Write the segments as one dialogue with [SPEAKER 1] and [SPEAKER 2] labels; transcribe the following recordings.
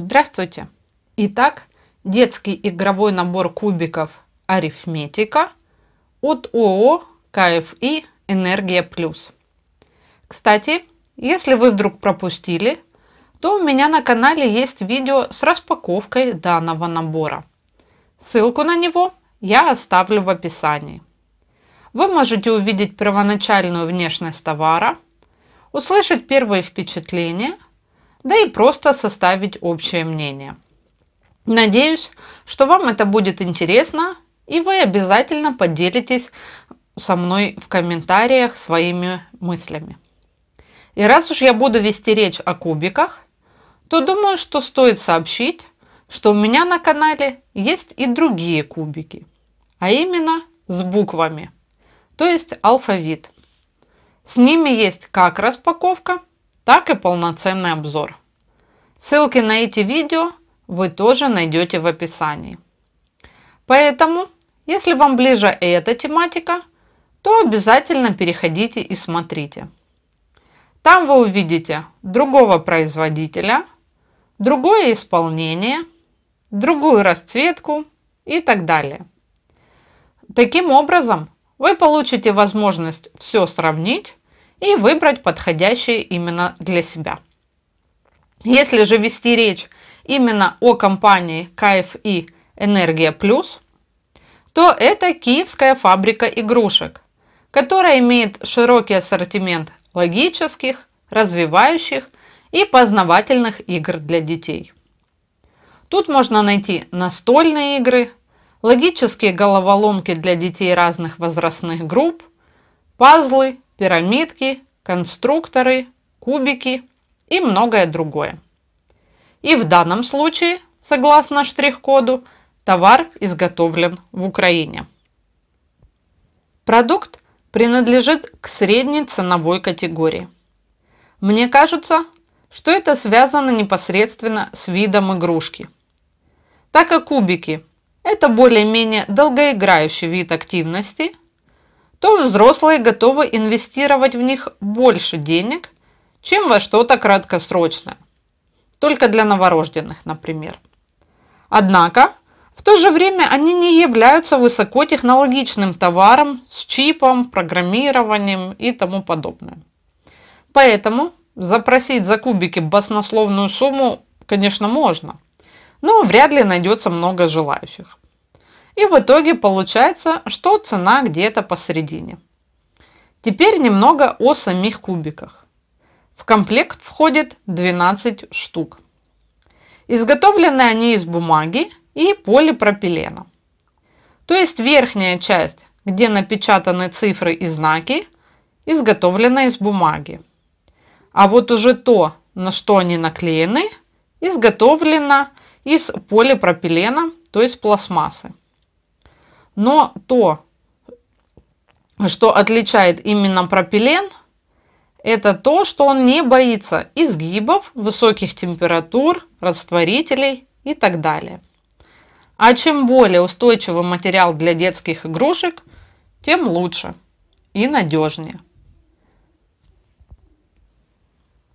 [SPEAKER 1] Здравствуйте! Итак, детский игровой набор кубиков «Арифметика» от ООО КФИ «Энергия Плюс». Кстати, если вы вдруг пропустили, то у меня на канале есть видео с распаковкой данного набора. Ссылку на него я оставлю в описании. Вы можете увидеть первоначальную внешность товара, услышать первые впечатления – да и просто составить общее мнение. Надеюсь, что вам это будет интересно, и вы обязательно поделитесь со мной в комментариях своими мыслями. И раз уж я буду вести речь о кубиках, то думаю, что стоит сообщить, что у меня на канале есть и другие кубики, а именно с буквами, то есть алфавит. С ними есть как распаковка, так и полноценный обзор. Ссылки на эти видео вы тоже найдете в описании. Поэтому, если вам ближе эта тематика, то обязательно переходите и смотрите. Там вы увидите другого производителя, другое исполнение, другую расцветку и так далее. Таким образом, вы получите возможность все сравнить и выбрать подходящее именно для себя. Если же вести речь именно о компании КФИ «Энергия Плюс», то это киевская фабрика игрушек, которая имеет широкий ассортимент логических, развивающих и познавательных игр для детей. Тут можно найти настольные игры, логические головоломки для детей разных возрастных групп, пазлы, пирамидки, конструкторы, кубики и многое другое. И в данном случае, согласно штрих-коду, товар изготовлен в Украине. Продукт принадлежит к средней ценовой категории. Мне кажется, что это связано непосредственно с видом игрушки. Так как кубики – это более-менее долгоиграющий вид активности – то взрослые готовы инвестировать в них больше денег, чем во что-то краткосрочное. Только для новорожденных, например. Однако, в то же время они не являются высокотехнологичным товаром с чипом, программированием и тому подобное. Поэтому запросить за кубики баснословную сумму, конечно, можно, но вряд ли найдется много желающих. И в итоге получается, что цена где-то посередине. Теперь немного о самих кубиках. В комплект входит 12 штук. Изготовлены они из бумаги и полипропилена. То есть верхняя часть, где напечатаны цифры и знаки, изготовлена из бумаги. А вот уже то, на что они наклеены, изготовлено из полипропилена, то есть пластмассы. Но то, что отличает именно пропилен, это то, что он не боится изгибов, высоких температур, растворителей и так далее. А чем более устойчивый материал для детских игрушек, тем лучше и надежнее.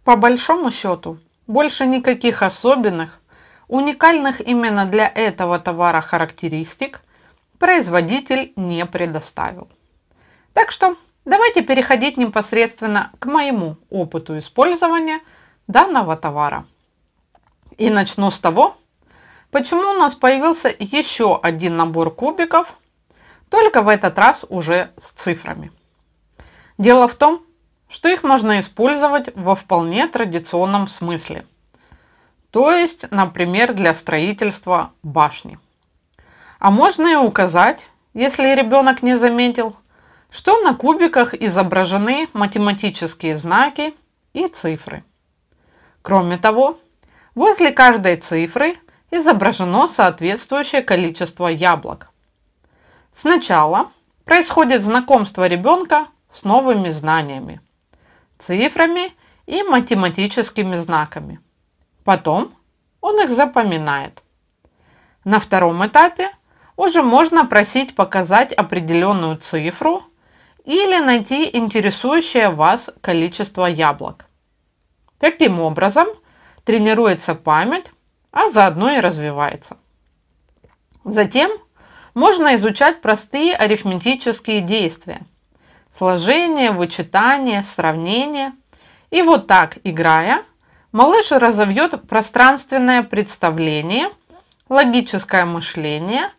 [SPEAKER 1] По большому счету, больше никаких особенных, уникальных именно для этого товара характеристик – производитель не предоставил. Так что давайте переходить непосредственно к моему опыту использования данного товара. И начну с того, почему у нас появился еще один набор кубиков, только в этот раз уже с цифрами. Дело в том, что их можно использовать во вполне традиционном смысле. То есть, например, для строительства башни. А можно и указать, если ребенок не заметил, что на кубиках изображены математические знаки и цифры. Кроме того, возле каждой цифры изображено соответствующее количество яблок. Сначала происходит знакомство ребенка с новыми знаниями, цифрами и математическими знаками. Потом он их запоминает. На втором этапе – уже можно просить показать определенную цифру или найти интересующее вас количество яблок. Таким образом, тренируется память, а заодно и развивается. Затем можно изучать простые арифметические действия. Сложение, вычитание, сравнение. И вот так, играя, малыш разовьет пространственное представление, логическое мышление,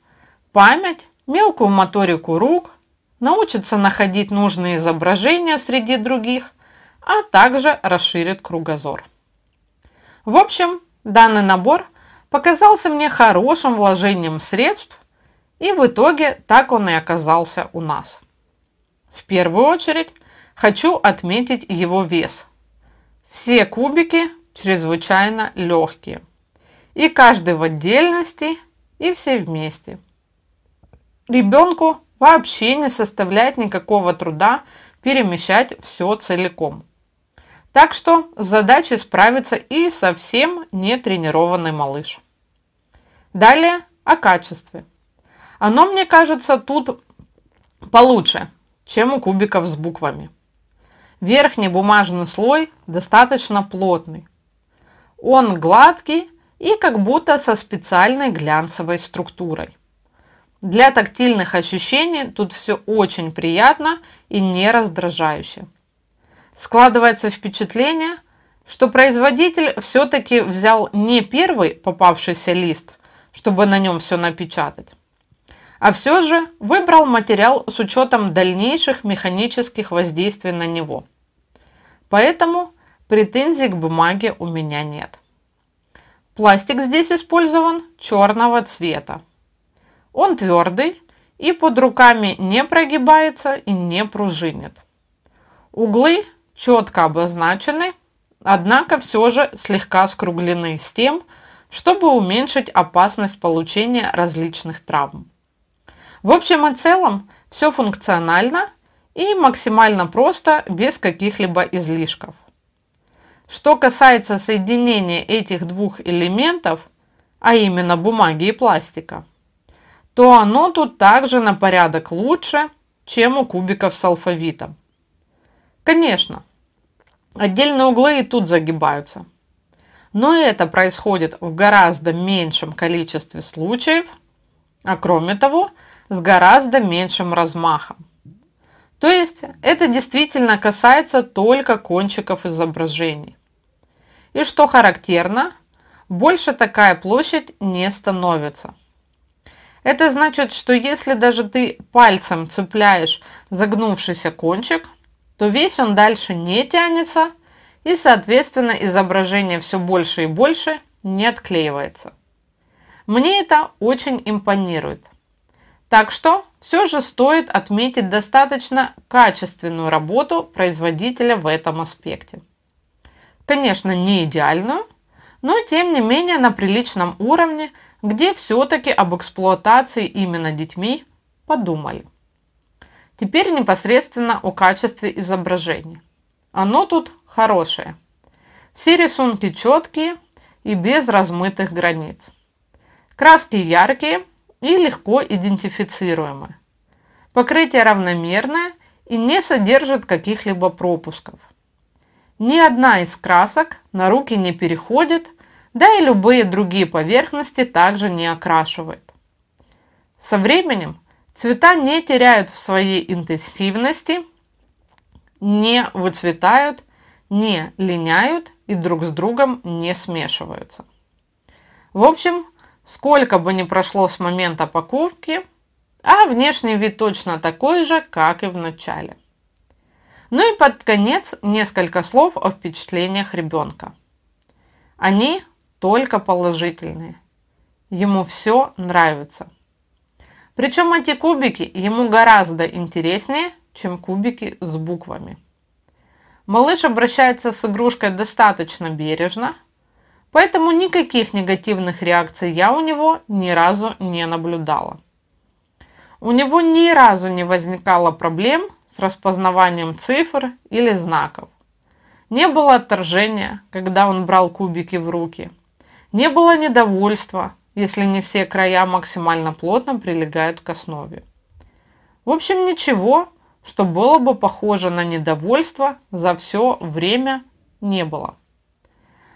[SPEAKER 1] память, мелкую моторику рук, научится находить нужные изображения среди других, а также расширит кругозор. В общем, данный набор показался мне хорошим вложением средств, и в итоге так он и оказался у нас. В первую очередь хочу отметить его вес. Все кубики чрезвычайно легкие. И каждый в отдельности, и все вместе. Ребенку вообще не составляет никакого труда перемещать все целиком. Так что с задачей справится и совсем не тренированный малыш. Далее о качестве. Оно, мне кажется, тут получше, чем у кубиков с буквами. Верхний бумажный слой достаточно плотный. Он гладкий и как будто со специальной глянцевой структурой. Для тактильных ощущений тут все очень приятно и не раздражающе. Складывается впечатление, что производитель все-таки взял не первый попавшийся лист, чтобы на нем все напечатать, а все же выбрал материал с учетом дальнейших механических воздействий на него. Поэтому претензий к бумаге у меня нет. Пластик здесь использован черного цвета. Он твердый и под руками не прогибается и не пружинит. Углы четко обозначены, однако все же слегка скруглены с тем, чтобы уменьшить опасность получения различных травм. В общем и целом все функционально и максимально просто, без каких-либо излишков. Что касается соединения этих двух элементов, а именно бумаги и пластика, то оно тут также на порядок лучше, чем у кубиков с алфавитом. Конечно, отдельные углы и тут загибаются. Но это происходит в гораздо меньшем количестве случаев, а кроме того, с гораздо меньшим размахом. То есть это действительно касается только кончиков изображений. И что характерно, больше такая площадь не становится. Это значит, что если даже ты пальцем цепляешь загнувшийся кончик, то весь он дальше не тянется и, соответственно, изображение все больше и больше не отклеивается. Мне это очень импонирует. Так что все же стоит отметить достаточно качественную работу производителя в этом аспекте. Конечно, не идеальную, но тем не менее на приличном уровне, где все-таки об эксплуатации именно детьми подумали. Теперь непосредственно о качестве изображения. Оно тут хорошее. Все рисунки четкие и без размытых границ. Краски яркие и легко идентифицируемы. Покрытие равномерное и не содержит каких-либо пропусков. Ни одна из красок на руки не переходит, да и любые другие поверхности также не окрашивает. Со временем Цвета не теряют в своей интенсивности, не выцветают, не линяют и друг с другом не смешиваются. В общем, сколько бы ни прошло с момента покупки, а внешний вид точно такой же, как и в начале. Ну и под конец несколько слов о впечатлениях ребенка. Они только положительные. Ему все нравится. Причем эти кубики ему гораздо интереснее, чем кубики с буквами. Малыш обращается с игрушкой достаточно бережно, поэтому никаких негативных реакций я у него ни разу не наблюдала. У него ни разу не возникало проблем с распознаванием цифр или знаков. Не было отторжения, когда он брал кубики в руки. Не было недовольства, если не все края максимально плотно прилегают к основе. В общем, ничего, что было бы похоже на недовольство, за все время не было.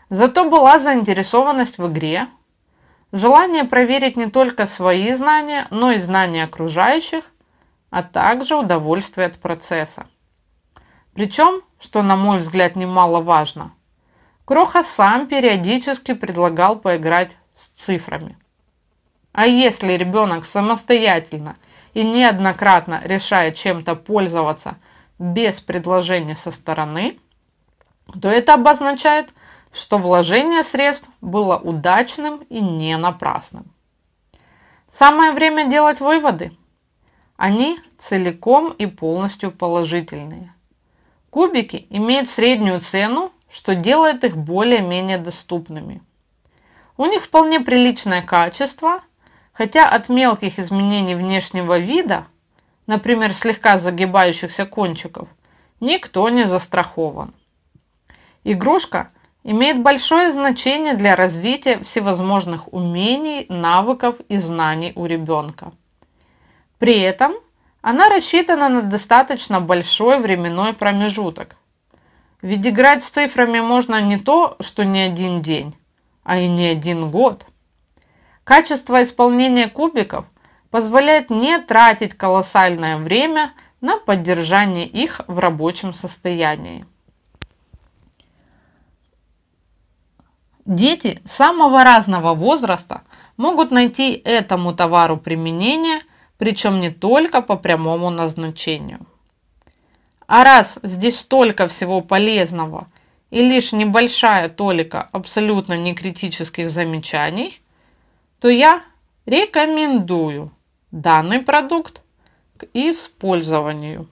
[SPEAKER 1] Зато была заинтересованность в игре, желание проверить не только свои знания, но и знания окружающих, а также удовольствие от процесса. Причем, что на мой взгляд немаловажно, Кроха сам периодически предлагал поиграть с цифрами. А если ребенок самостоятельно и неоднократно решает чем-то пользоваться без предложения со стороны, то это обозначает, что вложение средств было удачным и не напрасным. Самое время делать выводы. Они целиком и полностью положительные. Кубики имеют среднюю цену, что делает их более-менее доступными. У них вполне приличное качество, хотя от мелких изменений внешнего вида, например, слегка загибающихся кончиков, никто не застрахован. Игрушка имеет большое значение для развития всевозможных умений, навыков и знаний у ребенка. При этом она рассчитана на достаточно большой временной промежуток. Ведь играть с цифрами можно не то, что не один день, а и не один год. Качество исполнения кубиков позволяет не тратить колоссальное время на поддержание их в рабочем состоянии. Дети самого разного возраста могут найти этому товару применение, причем не только по прямому назначению. А раз здесь столько всего полезного и лишь небольшая толика абсолютно некритических замечаний, то я рекомендую данный продукт к использованию.